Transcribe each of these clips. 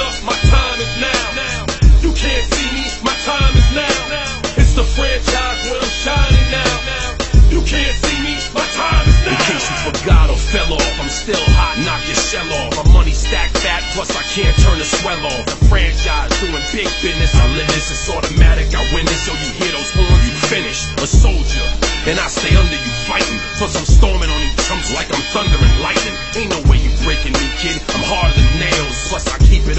up, my time is now. You can't see me, my time is now. It's the franchise where I'm shining now. You can't see me, my time is now. In case you forgot or fell off, I'm still hot, knock your shell off. My money stacked fat, plus I can't turn the swell off. The franchise doing big business, I live this, it's automatic. I win this, so you hear those horns, you finished. A soldier, and I stay under you fighting. Plus I'm storming on these trumps like I'm thunder and lightning. Ain't no way you breaking me, kid. I'm harder than nails. Plus I keep it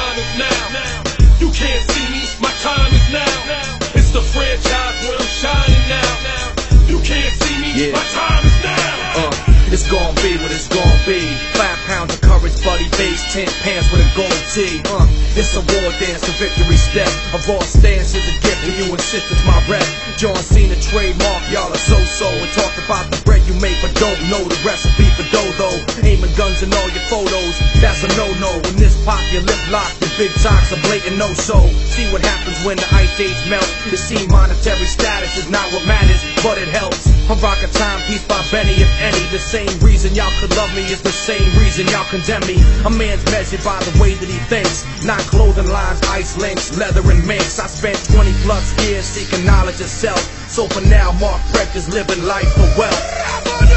be. Five pounds of courage, buddy base, ten pants with a gold tee. Uh, it's a war dance, a victory step. A raw stance is a gift, and you insist it's my rep. John Cena trademark, y'all are so-so. And talk about the bread you make, but don't know the recipe for dough though. Aiming guns in all your photos, that's a no-no. When this pop, your lip lock, your big talks a blatant no-so. See what happens when the ice age melts. You see monetary status is not what matters, but it helps. I rock a timepiece by Benny, if any. The same reason y'all could love me is the same reason y'all condemn me. A man's measured by the way that he thinks, not clothing lines, ice links, leather and minks. I spent 20 plus years seeking knowledge of self. So for now, Mark Breck is living life for wealth.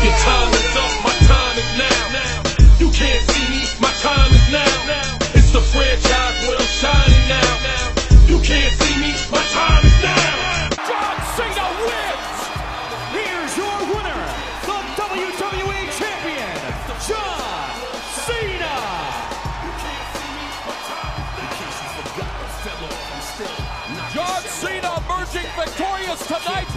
Your time is up, my time is now. You can't see me, my time is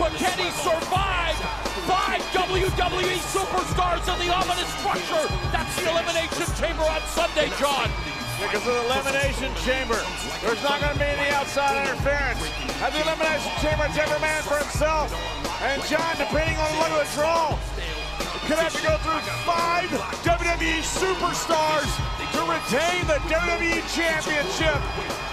but can he survive five WWE superstars in the ominous structure? That's the Elimination Chamber on Sunday, John. Because of the Elimination Chamber, there's not going to be any outside interference. At the Elimination Chamber, it's every man for himself. And John, depending on the luck of the draw, could have to go through five WWE superstars to retain the WWE Championship.